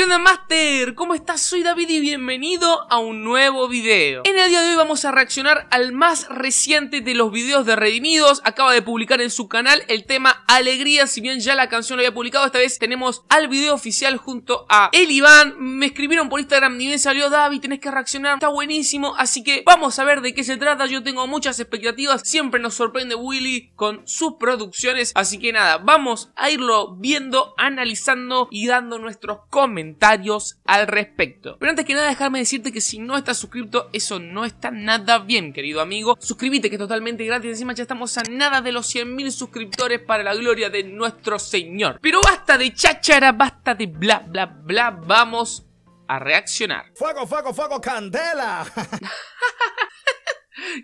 ¿Qué onda Master? ¿Cómo estás? Soy David y bienvenido a un nuevo video. En el día de hoy vamos a reaccionar al más reciente de los videos de Redimidos. Acaba de publicar en su canal el tema Alegría, si bien ya la canción lo había publicado, esta vez tenemos al video oficial junto a el Iván. Me escribieron por Instagram, ni bien salió David, tenés que reaccionar, está buenísimo, así que vamos a ver de qué se trata. Yo tengo muchas expectativas, siempre nos sorprende Willy con sus producciones, así que nada, vamos a irlo viendo, analizando y dando nuestros comentarios comentarios al respecto. Pero antes que nada, dejarme decirte que si no estás suscrito, eso no está nada bien, querido amigo. Suscríbete que es totalmente gratis. Encima ya estamos a nada de los 100.000 suscriptores para la gloria de nuestro Señor. Pero basta de cháchara, basta de bla bla bla. Vamos a reaccionar. Fuego, fuego, fuego, candela.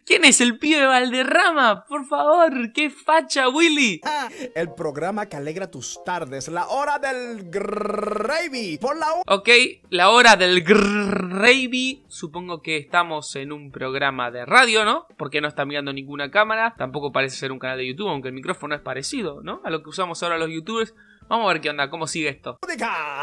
¿Quién es el pibe Valderrama? Por favor, qué facha, Willy. El programa que alegra tus tardes, la hora del gravy. Por la Ok, la hora del gravy. Supongo que estamos en un programa de radio, ¿no? Porque no está mirando ninguna cámara. Tampoco parece ser un canal de YouTube, aunque el micrófono es parecido, ¿no? A lo que usamos ahora los youtubers. Vamos a ver qué onda, cómo sigue esto.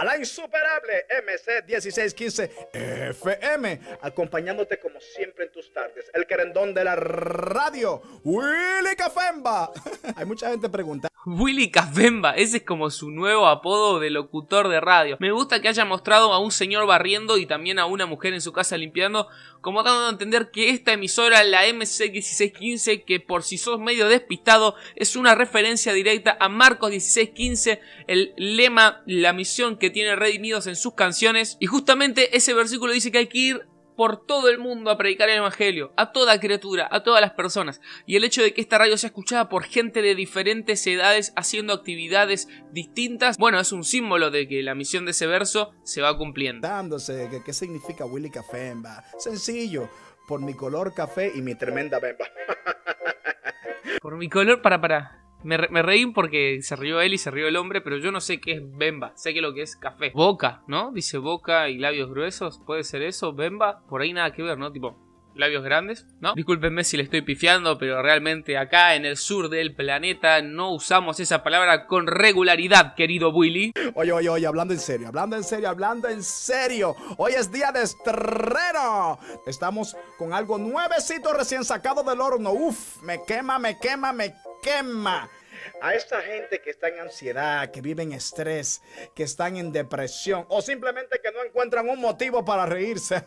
La insuperable MC1615 FM, acompañándote como siempre en tus tardes. El querendón de la radio, Willy Cafemba. Hay mucha gente pregunta. Willy Cafemba, ese es como su nuevo apodo de locutor de radio. Me gusta que haya mostrado a un señor barriendo y también a una mujer en su casa limpiando, como dando a entender que esta emisora, la MC1615, que por si sos medio despistado, es una referencia directa a Marcos 1615 el lema, la misión que tiene Redimidos en sus canciones. Y justamente ese versículo dice que hay que ir por todo el mundo a predicar el Evangelio, a toda criatura, a todas las personas. Y el hecho de que esta radio sea escuchada por gente de diferentes edades haciendo actividades distintas, bueno, es un símbolo de que la misión de ese verso se va cumpliendo. Dándose, ¿qué significa Willy Café? Sencillo, por mi color café y mi tremenda bemba. por mi color, para, para. Me, reí porque se rió él y se rió el hombre, pero yo no sé qué es Bemba. Sé que lo que es café. Boca, ¿no? Dice boca y labios gruesos. ¿Puede ser eso? Bemba. Por ahí nada que ver, ¿no? Tipo, labios grandes, ¿no? Discúlpenme si le estoy pifiando, pero realmente acá en el sur del planeta no usamos esa palabra con regularidad, querido Willy. Oye, oye, oye, hablando en serio, hablando en serio, hablando en serio. Hoy es día de estreno. Estamos con algo nuevecito recién sacado del horno. Uf, me quema, me quema, me quema a esta gente que está en ansiedad, que vive en estrés, que están en depresión o simplemente que no encuentran un motivo para reírse.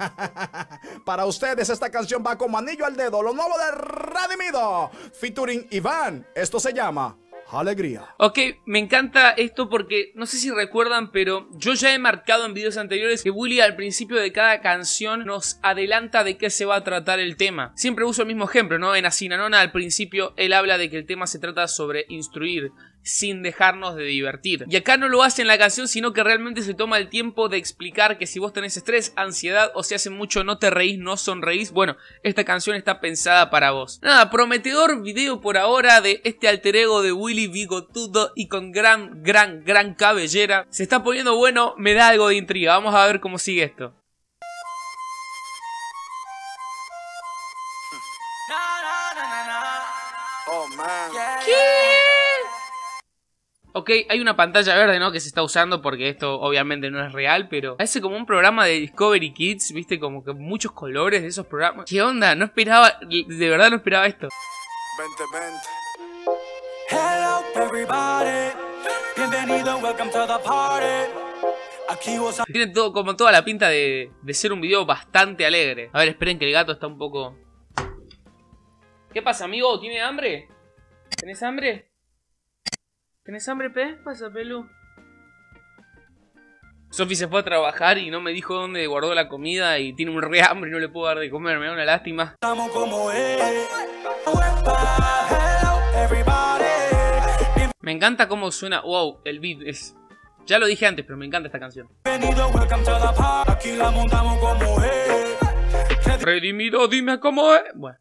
para ustedes esta canción va como anillo al dedo, lo nuevo de Redimido, featuring Iván. Esto se llama alegría. Ok, me encanta esto porque no sé si recuerdan, pero yo ya he marcado en videos anteriores que Willy al principio de cada canción nos adelanta de qué se va a tratar el tema. Siempre uso el mismo ejemplo, ¿no? En Asinanona al principio él habla de que el tema se trata sobre instruir, sin dejarnos de divertir. Y acá no lo hace en la canción, sino que realmente se toma el tiempo de explicar que si vos tenés estrés, ansiedad o si hace mucho no te reís, no sonreís, bueno, esta canción está pensada para vos. Nada, prometedor video por ahora de este alter ego de Willy Bigotudo y con gran, gran, gran cabellera. Se está poniendo bueno, me da algo de intriga. Vamos a ver cómo sigue esto. Oh, ¿Qué? Ok, hay una pantalla verde, ¿no? Que se está usando porque esto obviamente no es real, pero parece como un programa de Discovery Kids, ¿viste? Como que muchos colores de esos programas. ¿Qué onda? No esperaba, de verdad no esperaba esto. Vente, vente. Hello everybody. Bienvenido, welcome to the party. Aquí vos... Tiene todo, como toda la pinta de, de ser un video bastante alegre. A ver, esperen que el gato está un poco... ¿Qué pasa, amigo? ¿Tiene hambre? ¿Tenés hambre? ¿Tenés hambre, pez? Pasa, pelu. Sofi se fue a trabajar y no me dijo dónde guardó la comida y tiene un re hambre y no le puedo dar de comer, me da una lástima. Me encanta cómo suena, wow, el beat es... Ya lo dije antes, pero me encanta esta canción. Redimido, dime cómo es. Bueno.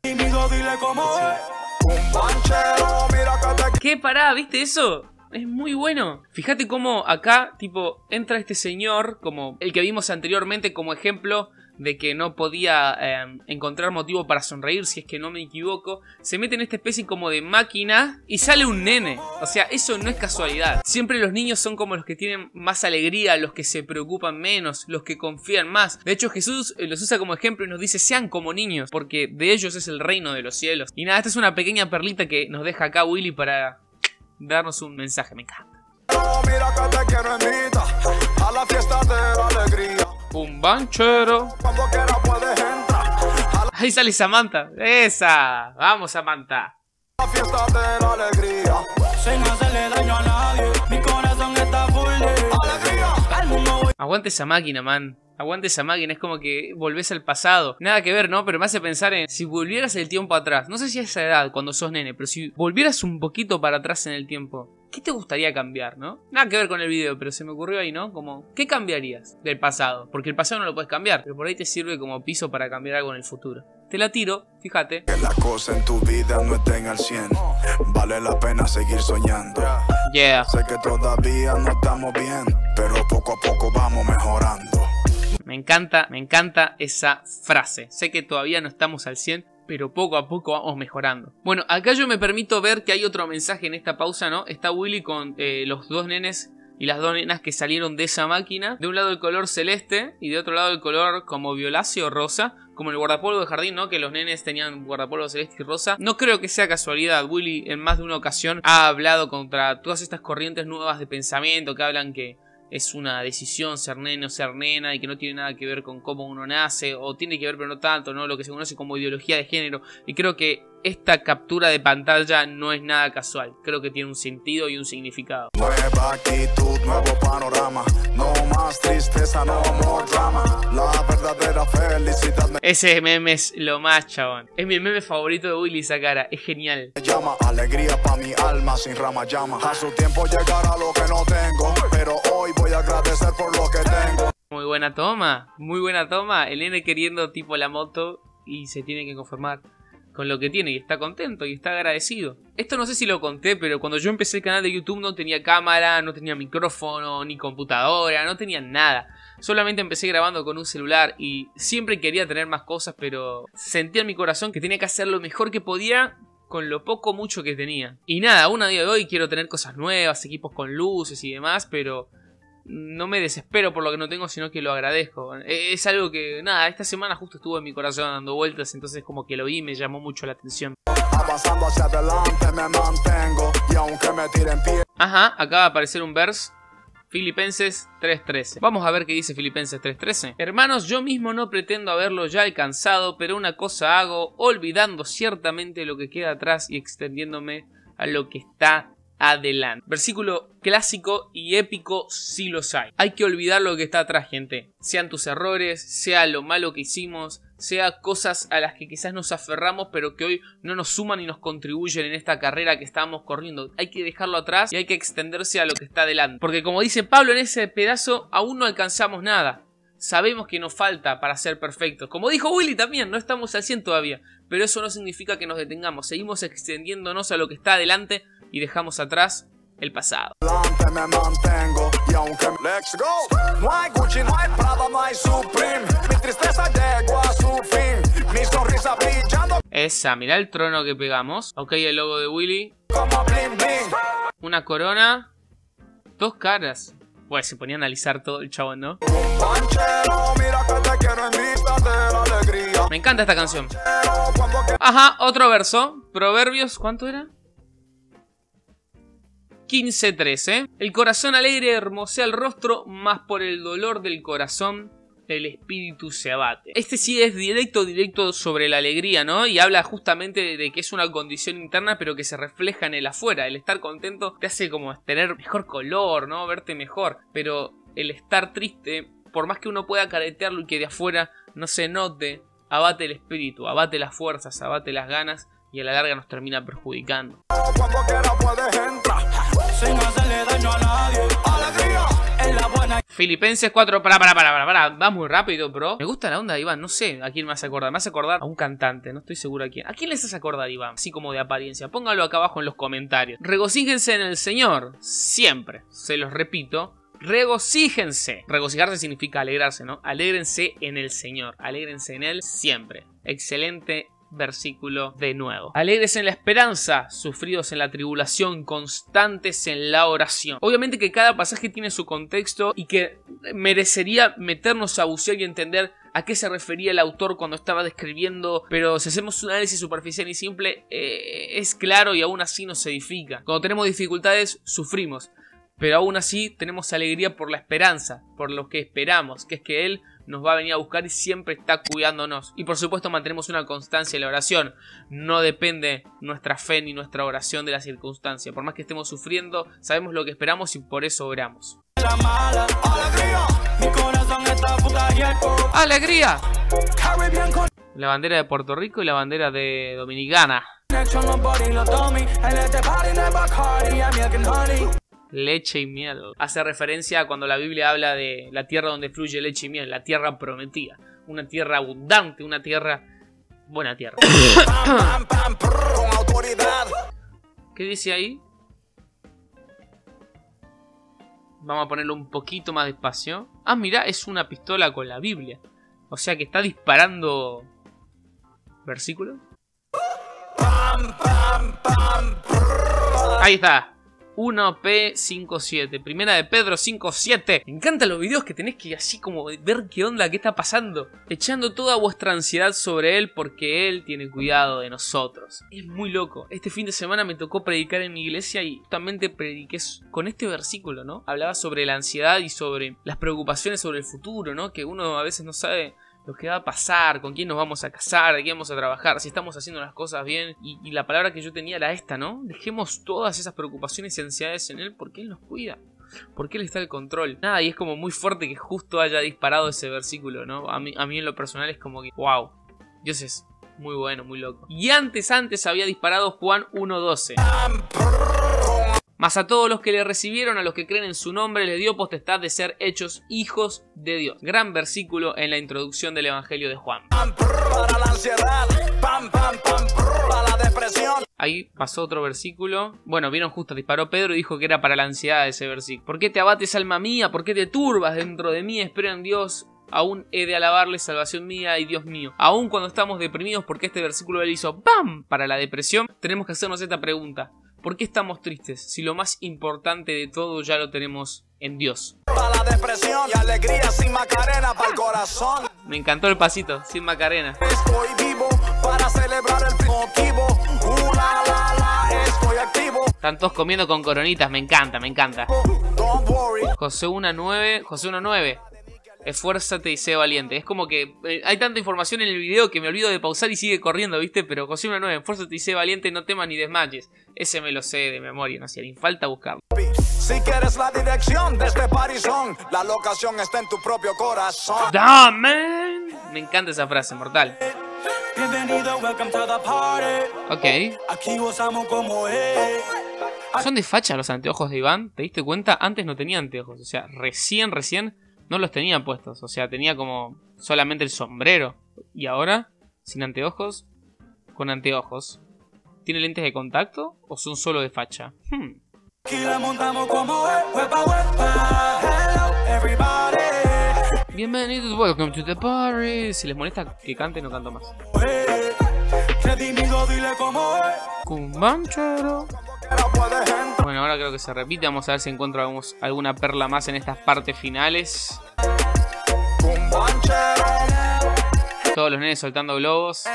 ¿Qué pará? ¿Viste eso? Es muy bueno. Fíjate cómo acá, tipo, entra este señor, como el que vimos anteriormente como ejemplo de que no podía eh, encontrar motivo para sonreír, si es que no me equivoco, se mete en esta especie como de máquina y sale un nene. O sea, eso no es casualidad. Siempre los niños son como los que tienen más alegría, los que se preocupan menos, los que confían más. De hecho, Jesús eh, los usa como ejemplo y nos dice sean como niños, porque de ellos es el reino de los cielos. Y nada, esta es una pequeña perlita que nos deja acá Willy para darnos un mensaje, me encanta. Un banchero. Ahí sale Samantha. Esa. Vamos, Samantha. la fiesta de la alegría. Sin hacerle daño a nadie, mi corazón está full de alegría. Al mundo Aguante esa máquina, man. Aguante esa máquina, es como que volvés al pasado. Nada que ver, ¿no? Pero me hace pensar en si volvieras el tiempo atrás. No sé si a esa edad, cuando sos nene, pero si volvieras un poquito para atrás en el tiempo, ¿qué te gustaría cambiar, no? Nada que ver con el video, pero se me ocurrió ahí, ¿no? Como, ¿qué cambiarías del pasado? Porque el pasado no lo puedes cambiar, pero por ahí te sirve como piso para cambiar algo en el futuro. Te la tiro, fíjate. Que las cosas en tu vida no estén al 100. Vale la pena seguir soñando. Yeah. Sé que todavía no estamos bien, pero poco a poco vamos mejorando. Me encanta, me encanta esa frase. Sé que todavía no estamos al 100, pero poco a poco vamos mejorando. Bueno, acá yo me permito ver que hay otro mensaje en esta pausa, ¿no? Está Willy con eh, los dos nenes y las dos nenas que salieron de esa máquina. De un lado el color celeste y de otro lado el color como violáceo rosa. Como el guardapolvo de jardín, ¿no? Que los nenes tenían guardapolvo celeste y rosa. No creo que sea casualidad. Willy en más de una ocasión ha hablado contra todas estas corrientes nuevas de pensamiento que hablan que es una decisión ser nene o ser nena y que no tiene nada que ver con cómo uno nace o tiene que ver pero no tanto, ¿no? Lo que se conoce como ideología de género y creo que esta captura de pantalla no es nada casual, creo que tiene un sentido y un significado. Nueva actitud, nuevo panorama. No más tristeza, no more drama. La verdadera felicidad me Ese meme es lo más chabón. Es mi meme favorito de Willy esa cara, es genial. llama. Alegría pa' mi alma sin rama llama. A su tiempo llegará lo que no tengo. Pero hoy voy a agradecer por lo que tengo. Muy buena toma, muy buena toma. El nene queriendo tipo la moto y se tiene que conformar con lo que tiene y está contento y está agradecido. Esto no sé si lo conté, pero cuando yo empecé el canal de YouTube no tenía cámara, no tenía micrófono, ni computadora, no tenía nada. Solamente empecé grabando con un celular y siempre quería tener más cosas, pero sentía en mi corazón que tenía que hacer lo mejor que podía con lo poco mucho que tenía. Y nada, aún a día de hoy quiero tener cosas nuevas, equipos con luces y demás, pero no me desespero por lo que no tengo, sino que lo agradezco. Eh, Es algo que, nada, esta semana justo estuvo en mi corazón dando vueltas, entonces como que lo vi y me llamó mucho la atención. Avanzando hacia adelante me mantengo. Y aunque me tiren pie. Ajá, acaba de aparecer un verse. Filipenses 3.13. Vamos a ver qué dice Filipenses 3.13. Hermanos, yo mismo no pretendo haberlo ya alcanzado, pero una cosa hago, olvidando ciertamente lo que queda atrás y extendiéndome a lo que está adelante. Versículo clásico y épico si los hay. Hay que olvidar lo que está atrás, gente. Sean tus errores, sea lo malo que hicimos, sea cosas a las que quizás nos aferramos pero que hoy no nos suman y nos contribuyen en esta carrera que estamos corriendo. Hay que dejarlo atrás y hay que extenderse a lo que está adelante. Porque como dice Pablo en ese pedazo, aún no alcanzamos nada. Sabemos que nos falta para ser perfectos. Como dijo Willy también, no estamos al 100 todavía. Pero eso no significa que nos detengamos. Seguimos extendiéndonos a lo que está adelante y dejamos atrás el pasado. Esa, mirá el trono que pegamos. Ok, el logo de Willy. Una corona. Dos caras. Pues se ponía a analizar todo el chabón, ¿no? Me encanta esta canción. Ajá, otro verso. Proverbios, ¿cuánto era? 15-13. El corazón alegre hermosea el rostro, más por el dolor del corazón el espíritu se abate. Este sí es directo, directo sobre la alegría, ¿no? Y habla justamente de, que es una condición interna, pero que se refleja en el afuera. El estar contento te hace como tener mejor color, ¿no? Verte mejor. Pero el estar triste, por más que uno pueda caretearlo y que de afuera no se note, abate el espíritu, abate las fuerzas, abate las ganas y a la larga nos termina perjudicando. Filipenses 4, para, para, para, para, va muy rápido, bro. Me gusta la onda Iván, no sé a quién me hace acordar. Me hace acordar a un cantante, no estoy seguro a quién. ¿A quién les hace acordar, Iván? Así como de apariencia. Póngalo acá abajo en los comentarios. Regocíjense en el Señor, siempre. Se los repito. regocíjense. Regocijarse significa alegrarse, ¿no? Alégrense en el Señor, alégrense en Él siempre. Excelente versículo de nuevo. Alegres en la esperanza, sufridos en la tribulación, constantes en la oración. Obviamente que cada pasaje tiene su contexto y que merecería meternos a bucear y entender a qué se refería el autor cuando estaba describiendo, pero si hacemos un análisis superficial y simple, eh, es claro y aún así nos edifica. Cuando tenemos dificultades, sufrimos, pero aún así tenemos alegría por la esperanza, por lo que esperamos, que es que Él nos va a venir a buscar y siempre está cuidándonos. Y por supuesto mantenemos una constancia en la oración. No depende nuestra fe ni nuestra oración de la circunstancia. Por más que estemos sufriendo, sabemos lo que esperamos y por eso oramos. ¡Alegría! La bandera de Puerto Rico y la bandera de Dominicana leche y miel. Hace referencia a cuando la Biblia habla de la tierra donde fluye leche y miel, la tierra prometida. Una tierra abundante, una tierra... Buena tierra. ¿Qué dice ahí? Vamos a ponerlo un poquito más despacio. Ah, mira, es una pistola con la Biblia. O sea que está disparando... ¿Versículo? Ahí está. 1P57. Primera de Pedro 57. Me encantan los videos que tenés que así como ver qué onda, qué está pasando. Echando toda vuestra ansiedad sobre él porque él tiene cuidado de nosotros. Es muy loco. Este fin de semana me tocó predicar en mi iglesia y justamente prediqué con este versículo, ¿no? Hablaba sobre la ansiedad y sobre las preocupaciones sobre el futuro, ¿no? Que uno a veces no sabe lo que va a pasar, con quién nos vamos a casar, de qué vamos a trabajar, si estamos haciendo las cosas bien. Y, la palabra que yo tenía era esta, ¿no? Dejemos todas esas preocupaciones y ansiedades en Él porque Él nos cuida. Porque Él está al control. Nada, y es como muy fuerte que justo haya disparado ese versículo, ¿no? A mí, a mí en lo personal es como que, wow, Dios es muy bueno, muy loco. Y antes, antes había disparado Juan 1.12. Mas a todos los que le recibieron, a los que creen en su nombre, le dio potestad de ser hechos hijos de Dios. Gran versículo en la introducción del Evangelio de Juan. Ahí pasó otro versículo. Bueno, vieron justo, disparó Pedro y dijo que era para la ansiedad ese versículo. ¿Por qué te abates, alma mía? ¿Por qué te turbas dentro de mí? Espero en Dios aún he de alabarle salvación mía y Dios mío. Aún cuando estamos deprimidos porque este versículo le hizo ¡BAM! para la depresión, tenemos que hacernos esta pregunta. ¿Por qué estamos tristes si lo más importante de todo ya lo tenemos en Dios? Me encantó el pasito, sin Macarena. Estoy vivo para celebrar el motivo. Están todos comiendo con coronitas, me encanta, me encanta. José 1.9, José 1.9 esfuérzate y sé valiente. Es como que eh, hay tanta información en el video que me olvido de pausar y sigue corriendo, ¿viste? Pero José 9, esfuérzate y sé valiente, no temas ni desmayes. Ese me lo sé de memoria, no hacía ni falta buscarlo. Si quieres la dirección de este la locación está en tu propio corazón. Damn, man. Me encanta esa frase, mortal. Bienvenido, welcome to the party. Ok. Aquí gozamos como es. Son de facha los anteojos de Iván, ¿te diste cuenta? Antes no tenía anteojos, o sea, recién, recién no los tenía puestos. O sea, tenía como solamente el sombrero. Y ahora, sin anteojos, con anteojos. ¿Tiene lentes de contacto o son solo de facha? Hmm. Bienvenidos, welcome to the party. Si les molesta que cante, no canto más. Cumbanchero. Bueno, ahora creo que se repite. Vamos a ver si encontramos alguna perla más en estas partes finales. Todos los nenes soltando globos.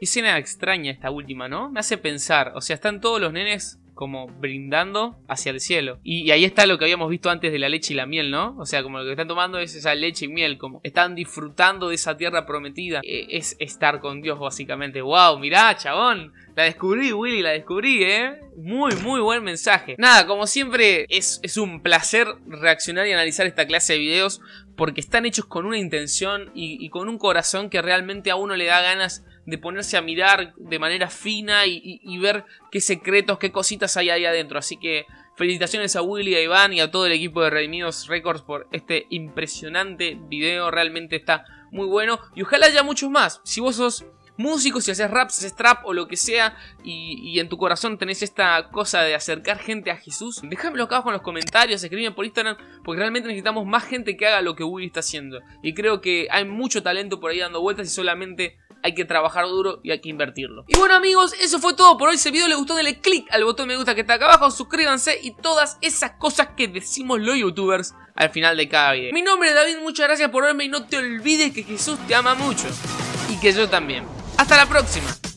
Y escena extraña esta última, ¿no? Me hace pensar, o sea, están todos los nenes como brindando hacia el cielo. Y, ahí está lo que habíamos visto antes de la leche y la miel, ¿no? O sea, como lo que están tomando es esa leche y miel, como están disfrutando de esa tierra prometida. E, es estar con Dios, básicamente. ¡Wow! Mirá, chabón. La descubrí, Willy, la descubrí, ¿eh? Muy, muy buen mensaje. Nada, como siempre, es, es un placer reaccionar y analizar esta clase de videos porque están hechos con una intención y, y con un corazón que realmente a uno le da ganas de ponerse a mirar de manera fina y, ver qué secretos, qué cositas hay ahí adentro. Así que felicitaciones a Willy, a Iván y a todo el equipo de Redimidos Records por este impresionante video. Realmente está muy bueno y ojalá haya muchos más. Si vos sos músico, si haces rap, si haces trap o lo que sea, y, en tu corazón tenés esta cosa de acercar gente a Jesús, déjamelo acá abajo en los comentarios, escríbeme por Instagram, porque realmente necesitamos más gente que haga lo que Willy está haciendo. Y creo que hay mucho talento por ahí dando vueltas y solamente hay que trabajar duro y hay que invertirlo. Y bueno amigos, eso fue todo por hoy. Si el video les gustó, denle click al botón me gusta que está acá abajo, suscríbanse y todas esas cosas que decimos los youtubers al final de cada video. Mi nombre es David, muchas gracias por verme y no te olvides que Jesús te ama mucho. Y que yo también. Hasta la próxima.